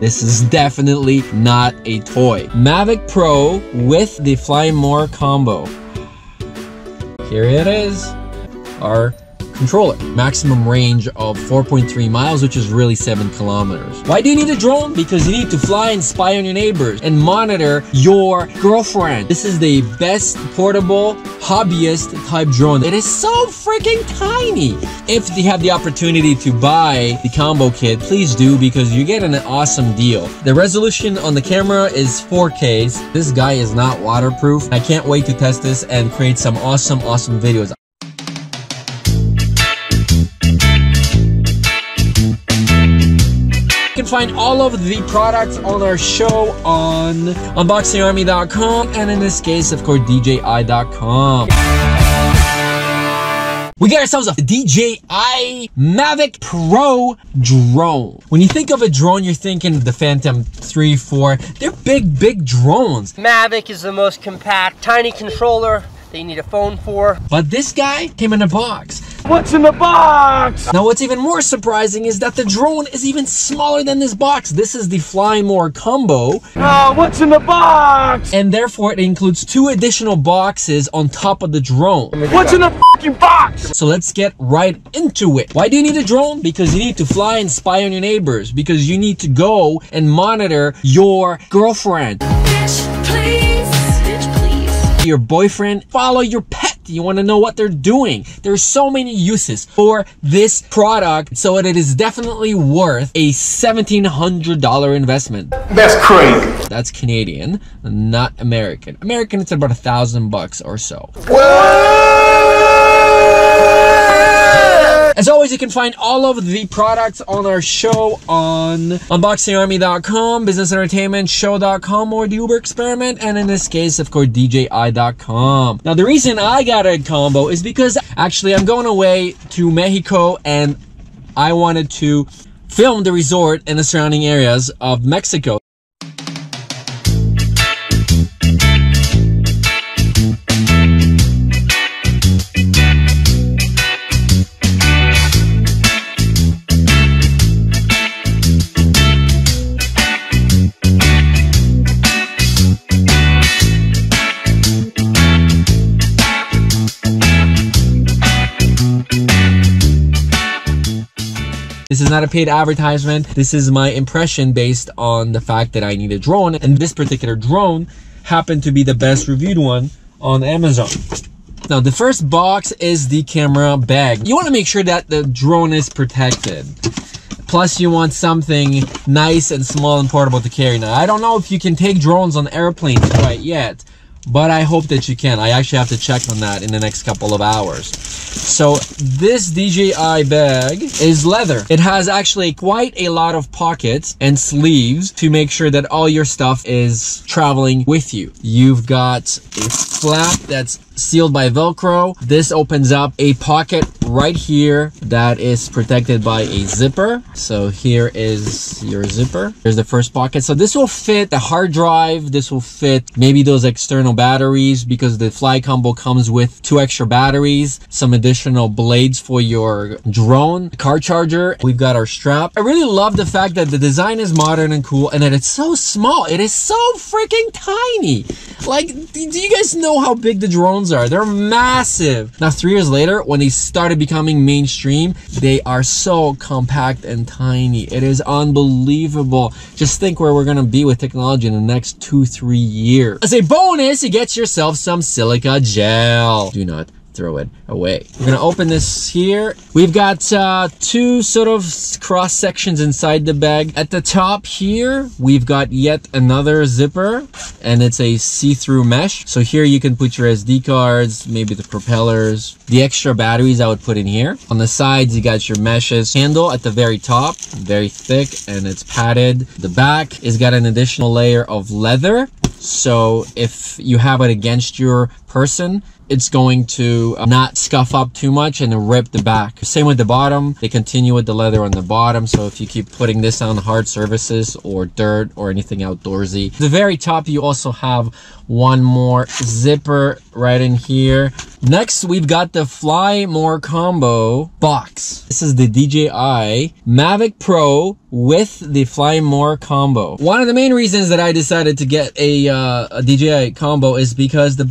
This is definitely not a toy. Mavic Pro with the Fly More combo. Here it is, our controller. Maximum range of 4.3 miles, which is really 7 kilometers. Why do you need a drone? Because you need to fly and spy on your neighbors and monitor your girlfriend. This is the best portable hobbyist type drone. It is so freaking tiny. If you have the opportunity to buy the combo kit, please do because you get an awesome deal. The resolution on the camera is 4Ks. This guy is not waterproof. I can't wait to test this and create some awesome, awesome videos. Find all of the products on our show on unboxingarmy.com and in this case, of course, DJI.com. We got ourselves a DJI Mavic Pro drone. When you think of a drone, you're thinking of the Phantom 3, 4. They're big, big drones. Mavic is the most compact, tiny controller that you need a phone for. But this guy came in a box. What's in the box? Now, what's even more surprising is that the drone is even smaller than this box. This is the Fly More combo. Oh, what's in the box? And therefore, it includes two additional boxes on top of the drone. What's in the fucking box? So let's get right into it. Why do you need a drone? Because you need to fly and spy on your neighbors. Because you need to go and monitor your girlfriend. Bitch. Bitch, please. Your boyfriend, follow your pet. You want to know what they're doing. There's so many uses for this product, so it is definitely worth a $1,700 investment. That's crazy. That's Canadian, not American. American, it's about a thousand bucks or so. As always, you can find all of the products on our show on unboxingarmy.com, businessentertainmentshow.com, or the Uber Experiment, and in this case, of course, DJI.com. Now, the reason I got a combo is because actually I'm going away to Mexico and I wanted to film the resort and the surrounding areas of Mexico. This is not a paid advertisement. This is my impression based on the fact that I need a drone, and this particular drone happened to be the best reviewed one on Amazon. Now, the first box is the camera bag. You want to make sure that the drone is protected. Plus, you want something nice and small and portable to carry. Now, I don't know if you can take drones on airplanes quite yet, but I hope that you can. I actually have to check on that in the next couple of hours. So this DJI bag is leather. It has actually quite a lot of pockets and sleeves to make sure that all your stuff is traveling with you. You've got a flap that's sealed by Velcro. This opens up a pocket right here that is protected by a zipper. So here is your zipper. Here's the first pocket. So this will fit the hard drive. This will fit maybe those external batteries because the Fly Combo comes with two extra batteries, some additional blades for your drone, car charger. We've got our strap. I really love the fact that the design is modern and cool and that it's so small. It is so freaking tiny. Like, do you guys know how big the drones are? They're massive. Now, three years later, when they started becoming mainstream, they are so compact and tiny. It is unbelievable. Just think where we're gonna be with technology in the next two, three years. As a bonus, you get yourself some silica gel. Do not throw it away. We're gonna open this here. We've got uh, two sort of cross sections inside the bag. At the top here, we've got yet another zipper and it's a see-through mesh. So here you can put your SD cards, maybe the propellers, the extra batteries I would put in here. On the sides, you got your meshes handle at the very top, very thick and it's padded. The back is got an additional layer of leather. So if you have it against your person, it's going to uh, not scuff up too much and rip the back. Same with the bottom. They continue with the leather on the bottom. So if you keep putting this on hard surfaces or dirt or anything outdoorsy. The very top, you also have one more zipper right in here. Next, we've got the Fly More Combo box. This is the DJI Mavic Pro with the Fly More combo. One of the main reasons that I decided to get a, uh, a DJI combo is because the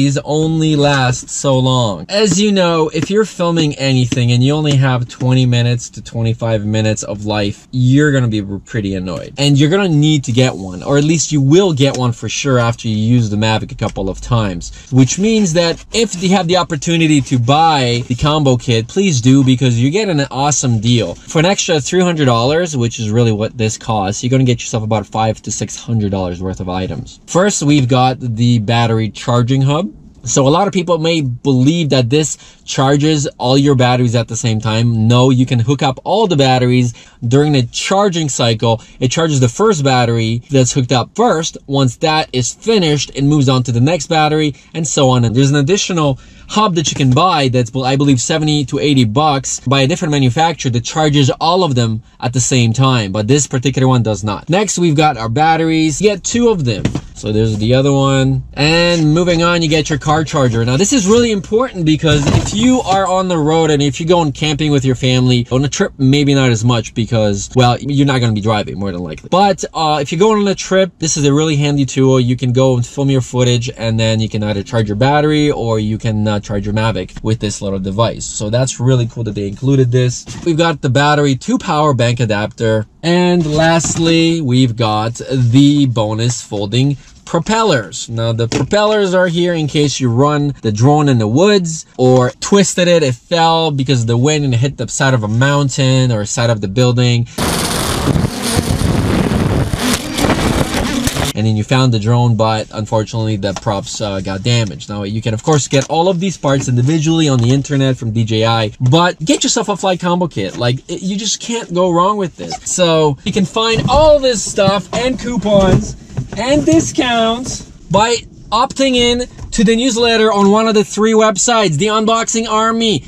batteries only last so long. As you know, if you're filming anything and you only have 20 minutes to 25 minutes of life, you're gonna be pretty annoyed. And you're gonna need to get one, or at least you will get one for sure after you use the Mavic a couple of times. Which means that if you have the opportunity to buy the combo kit, please do because you get an awesome deal. For an extra $300, which is really what this costs, you're gonna get yourself about five to six hundred dollars worth of items. First, we've got the battery charging hub. So a lot of people may believe that this charges all your batteries at the same time. No, you can hook up all the batteries during the charging cycle. It charges the first battery that's hooked up first. Once that is finished, it moves on to the next battery and so on. And there's an additional hub that you can buy that's, I believe, 70 to 80 bucks by a different manufacturer that charges all of them at the same time. But this particular one does not. Next, we've got our batteries. You get two of them. So there's the other one. And moving on, you get your car charger. Now, this is really important because if you are on the road and if you're going camping with your family on a trip, maybe not as much because, well, you're not going to be driving more than likely. But uh, if you're going on a trip, this is a really handy tool. You can go and film your footage and then you can either charge your battery or you can uh, charge your Mavic with this little device. So that's really cool that they included this. We've got the battery to power bank adapter. And lastly, we've got the bonus folding propellers. Now the propellers are here in case you run the drone in the woods or twisted it, it fell because of the wind and it hit the side of a mountain or side of the building. And then you found the drone, but unfortunately the props uh, got damaged. Now you can of course get all of these parts individually on the internet from DJI, but get yourself a flight combo kit. Like it, you just can't go wrong with this. So you can find all this stuff and coupons and discounts by opting in to the newsletter on one of the three websites, the Unboxing Army.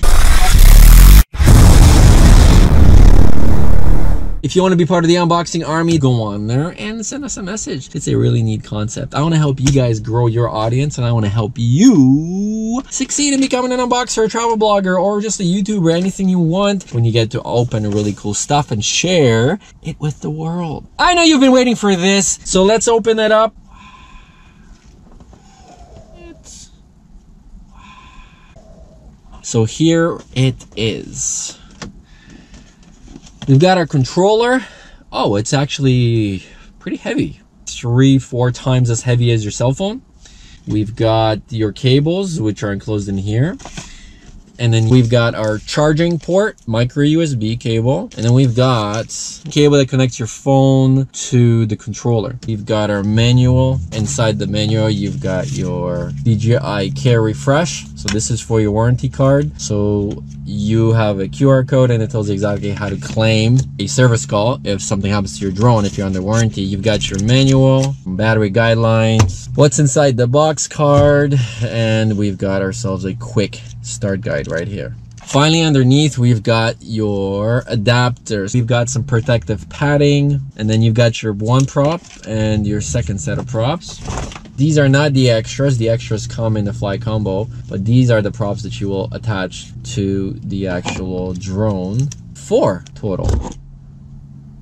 If you want to be part of the unboxing army, go on there and send us a message. It's a really neat concept. I want to help you guys grow your audience and I want to help you succeed in becoming an unboxer, a travel blogger, or just a YouTuber, anything you want when you get to open really cool stuff and share it with the world. I know you've been waiting for this, so let's open it up. So here it is. We've got our controller. Oh, it's actually pretty heavy. Three, four times as heavy as your cell phone. We've got your cables, which are enclosed in here. And then we've got our charging port, micro USB cable. And then we've got cable that connects your phone to the controller. We've got our manual. Inside the manual, you've got your DJI Care Refresh. So this is for your warranty card. So you have a QR code and it tells you exactly how to claim a service call if something happens to your drone, if you're under warranty. You've got your manual, battery guidelines, what's inside the box card, and we've got ourselves a quick start guide right here. Finally, underneath, we've got your adapters. We've got some protective padding, and then you've got your one prop and your second set of props. These are not the extras. The extras come in the fly combo, but these are the props that you will attach to the actual drone. Four total.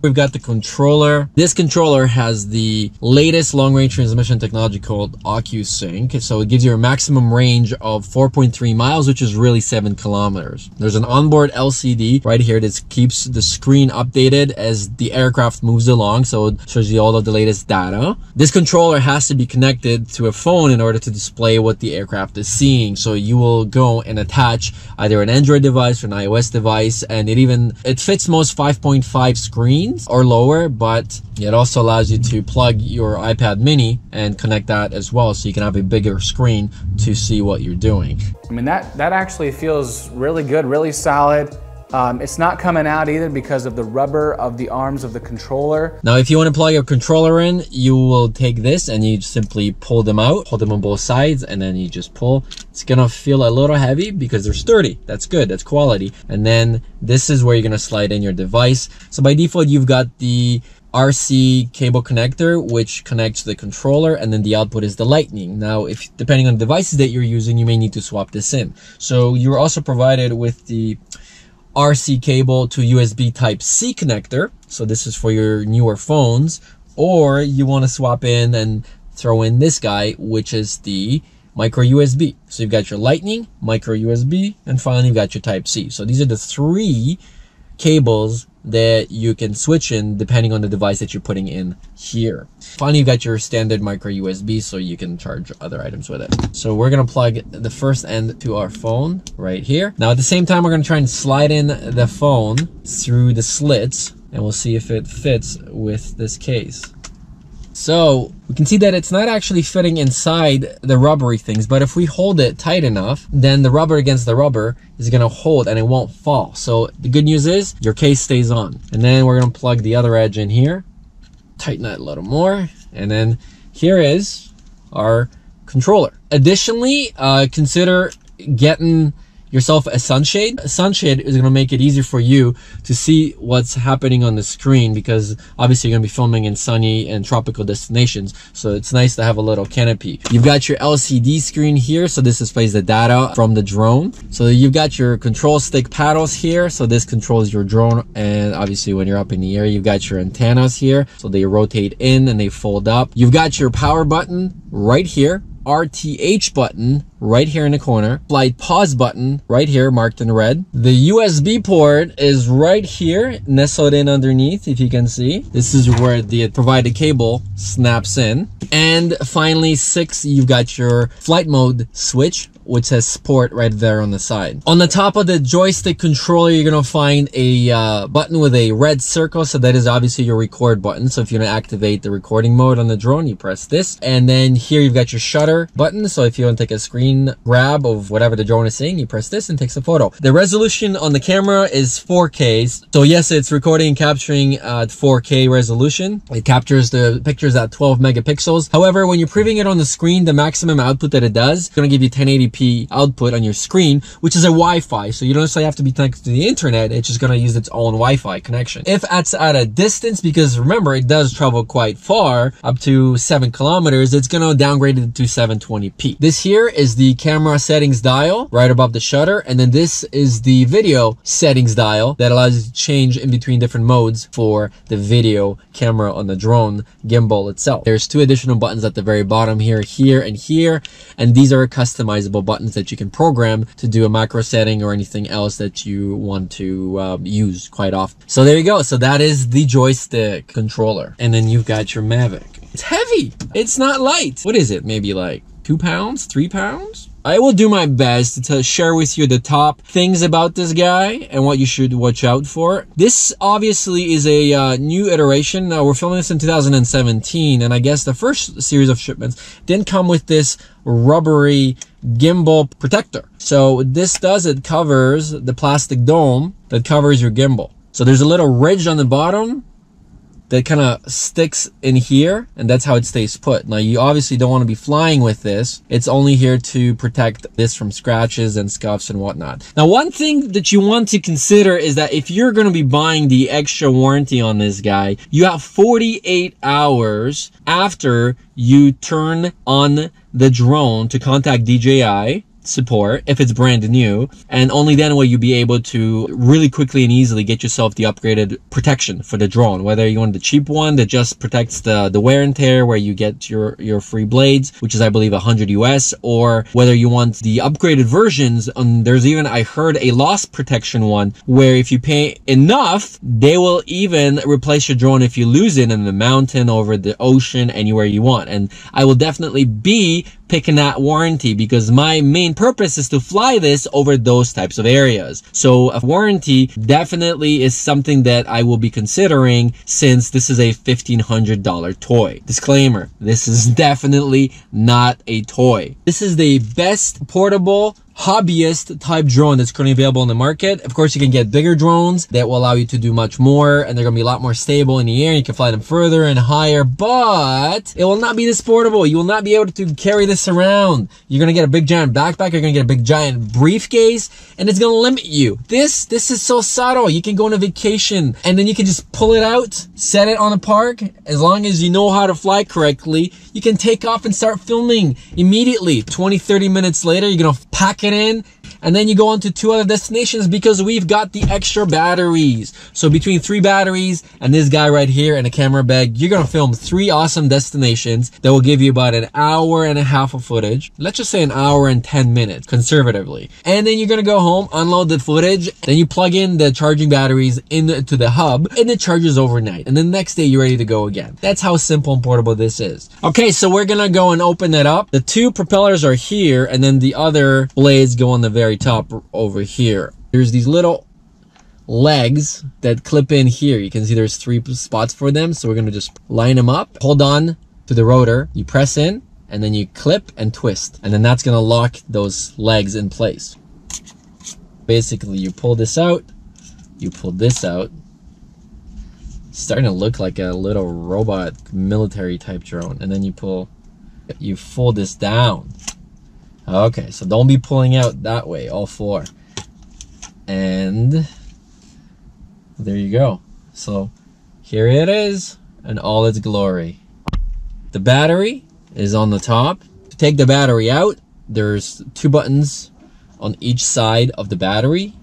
We've got the controller. This controller has the latest long-range transmission technology called OcuSync. So it gives you a maximum range of 4.3 miles, which is really seven kilometers. There's an onboard LCD right here that keeps the screen updated as the aircraft moves along. So it shows you all of the latest data. This controller has to be connected to a phone in order to display what the aircraft is seeing. So you will go and attach either an Android device or an iOS device. And it even, it fits most 5.5 screens or lower, but it also allows you to plug your iPad mini and connect that as well so you can have a bigger screen to see what you're doing. I mean, that, that actually feels really good, really solid. Um, it's not coming out either because of the rubber of the arms of the controller. Now, if you want to plug your controller in, you will take this and you simply pull them out, hold them on both sides, and then you just pull. It's gonna feel a little heavy because they're sturdy. That's good, that's quality. And then this is where you're gonna slide in your device. So by default, you've got the RC cable connector, which connects the controller, and then the output is the lightning. Now, if depending on the devices that you're using, you may need to swap this in. So you're also provided with the RC cable to USB type C connector. So this is for your newer phones, or you want to swap in and throw in this guy, which is the micro USB. So you've got your lightning, micro USB, and finally you've got your type C. So these are the three cables that you can switch in depending on the device that you're putting in here. Finally, you've got your standard micro USB so you can charge other items with it. So we're gonna plug the first end to our phone right here. Now at the same time, we're gonna try and slide in the phone through the slits and we'll see if it fits with this case. So we can see that it's not actually fitting inside the rubbery things, but if we hold it tight enough, then the rubber against the rubber is gonna hold and it won't fall. So the good news is your case stays on. And then we're gonna plug the other edge in here, tighten that a little more, and then here is our controller. Additionally, uh, consider getting yourself a sunshade. A sunshade is going to make it easier for you to see what's happening on the screen because obviously you're going to be filming in sunny and tropical destinations. So it's nice to have a little canopy. You've got your LCD screen here. So this displays the data from the drone. So you've got your control stick paddles here. So this controls your drone. And obviously when you're up in the air, you've got your antennas here. So they rotate in and they fold up. You've got your power button right here. RTH button right here in the corner. Flight pause button right here marked in red. The USB port is right here nestled in underneath if you can see. This is where the provided cable snaps in. And finally six, you've got your flight mode switch which says sport right there on the side. On the top of the joystick controller, you're gonna find a uh, button with a red circle. So that is obviously your record button. So if you wanna activate the recording mode on the drone, you press this. And then here you've got your shutter button. So if you wanna take a screen grab of whatever the drone is seeing, you press this and takes a photo. The resolution on the camera is 4K. So yes, it's recording and capturing uh, at 4K resolution. It captures the pictures at 12 megapixels. However, when you're previewing it on the screen, the maximum output that it does, is gonna give you 1080p output on your screen, which is a Wi-Fi. So you don't necessarily have to be connected to the internet. It's just going to use its own Wi-Fi connection. If it's at a distance, because remember, it does travel quite far, up to seven kilometers, it's going to downgrade it to 720p. This here is the camera settings dial right above the shutter. And then this is the video settings dial that allows you to change in between different modes for the video camera on the drone gimbal itself. There's two additional buttons at the very bottom here, here, and here. And these are customizable buttons that you can program to do a macro setting or anything else that you want to uh, use quite often. So there you go. So that is the joystick controller. And then you've got your Mavic. It's heavy. It's not light. What is it? Maybe like two pounds, three pounds? I will do my best to share with you the top things about this guy and what you should watch out for. This obviously is a uh, new iteration. Uh, we're filming this in 2017, and I guess the first series of shipments didn't come with this rubbery gimbal protector. So this does, it covers the plastic dome that covers your gimbal. So there's a little ridge on the bottom that kind of sticks in here and that's how it stays put. Now you obviously don't want to be flying with this. It's only here to protect this from scratches and scuffs and whatnot. Now one thing that you want to consider is that if you're going to be buying the extra warranty on this guy, you have 48 hours after you turn on the drone to contact DJI support if it's brand new and only then will you be able to really quickly and easily get yourself the upgraded protection for the drone. Whether you want the cheap one that just protects the the wear and tear where you get your your free blades which is i believe 100 us or whether you want the upgraded versions um, there's even i heard a loss protection one where if you pay enough they will even replace your drone if you lose it in the mountain over the ocean anywhere you want. And i will definitely be picking that warranty because my main purpose is to fly this over those types of areas. So a warranty definitely is something that I will be considering since this is a $1,500 toy. Disclaimer, this is definitely not a toy. This is the best portable hobbyist type drone that's currently available in the market. Of course, you can get bigger drones that will allow you to do much more and they're to be a lot more stable in the air. You can fly them further and higher, but it will not be this portable. You will not be able to carry this around. You're going to get a big giant backpack. You're going to get a big giant briefcase and it's going to limit you. This, this is so subtle. You can go on a vacation and then you can just pull it out, set it on a park. As long as you know how to fly correctly, you can take off and start filming immediately. 20, 30 minutes later, you're going to pack it in and then you go on to two other destinations because we've got the extra batteries. So between three batteries and this guy right here and a camera bag, you're to film three awesome destinations that will give you about an hour and a half of footage. Let's just say an hour and 10 minutes conservatively. And then you're to go home, unload the footage, then you plug in the charging batteries into the hub and it charges overnight. And the next day you're ready to go again. That's how simple and portable this is. Okay, so we're to go and open it up. The two propellers are here and then the other blades go on the very top over here. There's these little legs that clip in here. You can see there's three spots for them. So we're going to just line them up, hold on to the rotor, you press in, and then you clip and twist. And then that's going to lock those legs in place. Basically, you pull this out, you pull this out. It's starting to look like a little robot military type drone. And then you pull, you fold this down Okay, so don't be pulling out that way, all four. And there you go. So here it is in all its glory. The battery is on the top. To take the battery out, there's two buttons on each side of the battery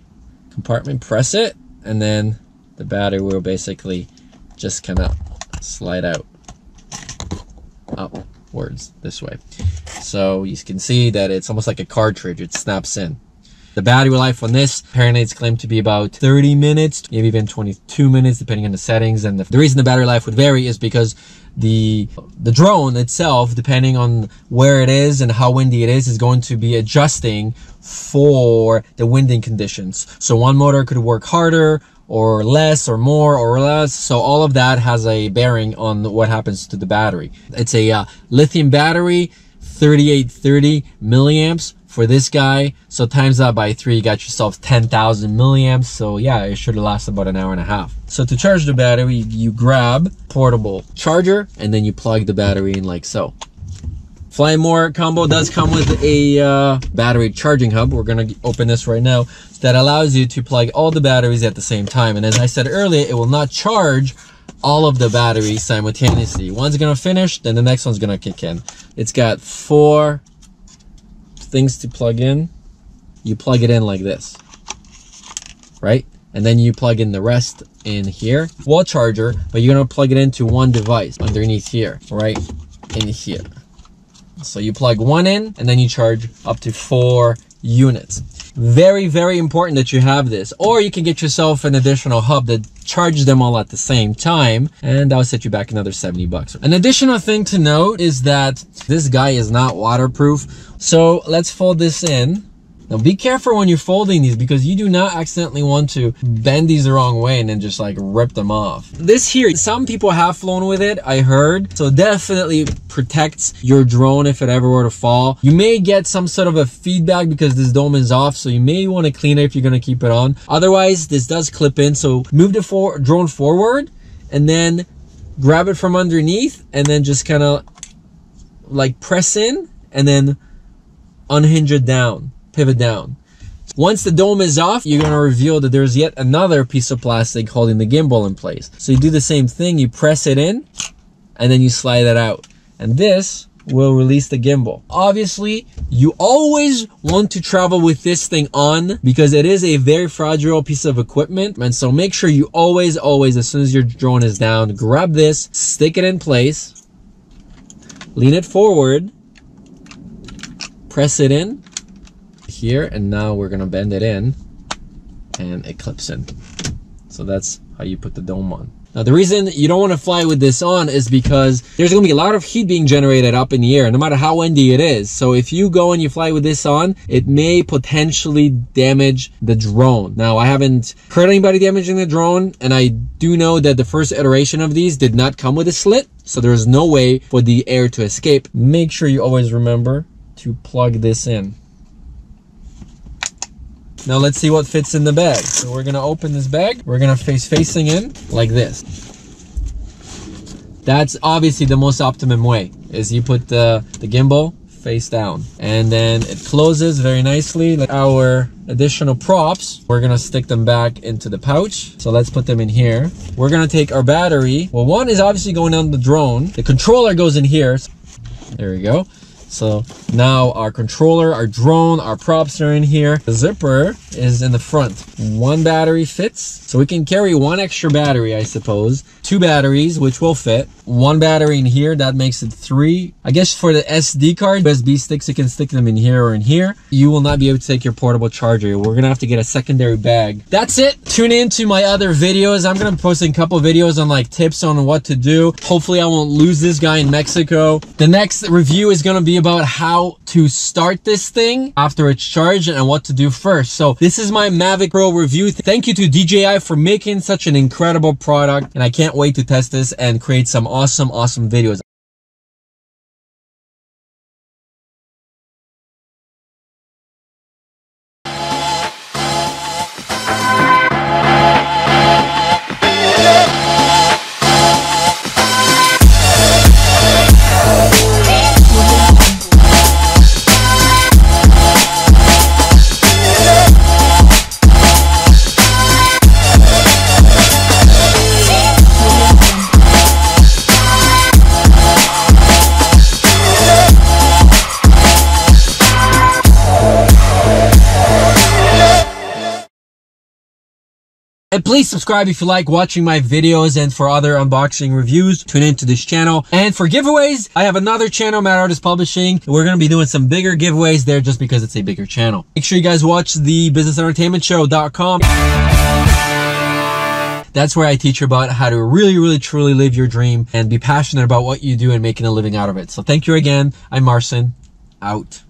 compartment. Press it, and then the battery will basically just kind of slide out upwards this way. So you can see that it's almost like a cartridge. It snaps in. The battery life on this apparently it's claimed to be about 30 minutes, maybe even 22 minutes, depending on the settings. And the, the reason the battery life would vary is because the the drone itself, depending on where it is and how windy it is, is going to be adjusting for the winding conditions. So one motor could work harder or less or more or less. So all of that has a bearing on what happens to the battery. It's a uh, lithium battery. 3830 milliamps for this guy. So times that by three, you got yourself 10,000 milliamps. So yeah, it should last about an hour and a half. So to charge the battery, you grab portable charger and then you plug the battery in like so. Fly More combo does come with a uh, battery charging hub. We're to open this right now. So that allows you to plug all the batteries at the same time. And as I said earlier, it will not charge all of the batteries simultaneously. One's gonna finish, then the next one's gonna kick in. It's got four things to plug in. You plug it in like this, right? And then you plug in the rest in here. Wall charger, but you're gonna plug it into one device underneath here, right? In here. So you plug one in and then you charge up to four units. Very, very important that you have this. Or you can get yourself an additional hub that charges them all at the same time and that'll set you back another 70 bucks. An additional thing to note is that this guy is not waterproof. So let's fold this in now be careful when you're folding these because you do not accidentally want to bend these the wrong way and then just like rip them off. This here, some people have flown with it, I heard. So definitely protects your drone if it ever were to fall. You may get some sort of a feedback because this dome is off. So you may want to clean it if you're going to keep it on. Otherwise, this does clip in. So move the for drone forward and then grab it from underneath and then just kind of like press in and then unhinge it down pivot down. Once the dome is off, you're going to reveal that there's yet another piece of plastic holding the gimbal in place. So you do the same thing, you press it in, and then you slide it out. And this will release the gimbal. Obviously, you always want to travel with this thing on because it is a very fragile piece of equipment. And so make sure you always, always, as soon as your drone is down, grab this, stick it in place, lean it forward, press it in, here and now we're gonna bend it in and it clips in. So that's how you put the dome on. Now the reason you don't want to fly with this on is because there's going to be a lot of heat being generated up in the air no matter how windy it is. So if you go and you fly with this on, it may potentially damage the drone. Now I haven't heard anybody damaging the drone and I do know that the first iteration of these did not come with a slit. So there's no way for the air to escape. Make sure you always remember to plug this in Now let's see what fits in the bag. So we're gonna open this bag. We're gonna face facing in like this. That's obviously the most optimum way is you put the, the gimbal face down. And then it closes very nicely. Like our additional props we're gonna stick them back into the pouch. So let's put them in here. We're gonna take our battery. Well one is obviously going on the drone. The controller goes in here. There we go so now our controller, our drone, our props are in here. The zipper is in the front. One battery fits, so we can carry one extra battery, I suppose. Two batteries, which will fit. One battery in here, that makes it three. I guess for the SD card, USB sticks, you can stick them in here or in here. You will not be able to take your portable charger. We're gonna have to get a secondary bag. That's it. Tune in to my other videos. I'm gonna be posting a couple videos on like tips on what to do. Hopefully I won't lose this guy in Mexico. The next review is gonna be about how to start this thing after it's charged and what to do first. So this is my Mavic Pro review. Thank you to DJI for making such an incredible product and I can't wait to test this and create some awesome, awesome videos. Please subscribe if you like watching my videos and for other unboxing reviews, tune into this channel. And for giveaways, I have another channel, Matt Artist Publishing. We're going to be doing some bigger giveaways there just because it's a bigger channel. Make sure you guys watch the businessentertainmentshow.com. That's where I teach you about how to really, really, truly live your dream and be passionate about what you do and making a living out of it. So thank you again. I'm Marcin. Out.